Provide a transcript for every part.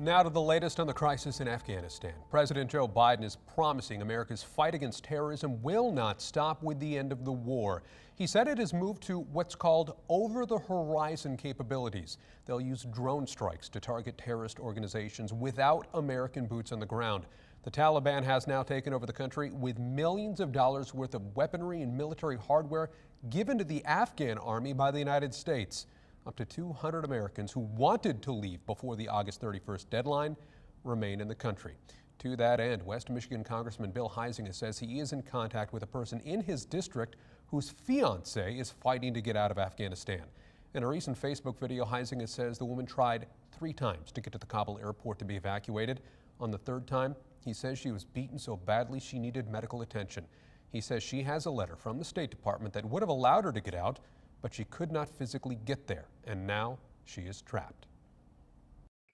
Now to the latest on the crisis in Afghanistan. President Joe Biden is promising America's fight against terrorism will not stop with the end of the war. He said it has moved to what's called over the horizon capabilities. They'll use drone strikes to target terrorist organizations without American boots on the ground. The Taliban has now taken over the country with millions of dollars worth of weaponry and military hardware given to the Afghan army by the United States. Up to 200 Americans who wanted to leave before the August 31st deadline remain in the country. To that end, West Michigan Congressman Bill Huizenga says he is in contact with a person in his district whose fiance is fighting to get out of Afghanistan. In a recent Facebook video, Huizenga says the woman tried three times to get to the Kabul airport to be evacuated. On the third time, he says she was beaten so badly she needed medical attention. He says she has a letter from the State Department that would have allowed her to get out, but she could not physically get there, and now she is trapped.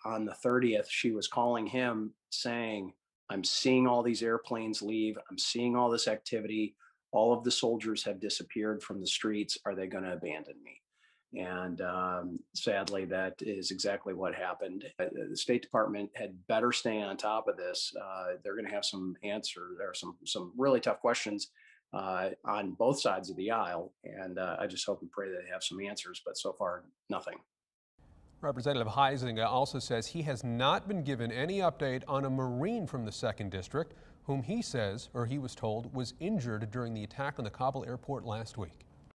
On the 30th, she was calling him saying, I'm seeing all these airplanes leave. I'm seeing all this activity. All of the soldiers have disappeared from the streets. Are they going to abandon me? And um, sadly, that is exactly what happened. Uh, the State Department had better stay on top of this. Uh, they're going to have some answers. Are some some really tough questions uh, on both sides of the aisle. And uh, I just hope and pray that they have some answers, but so far, nothing. Representative Huizenga also says he has not been given any update on a Marine from the 2nd District whom he says, or he was told, was injured during the attack on the Kabul airport last week.